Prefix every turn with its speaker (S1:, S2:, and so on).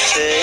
S1: say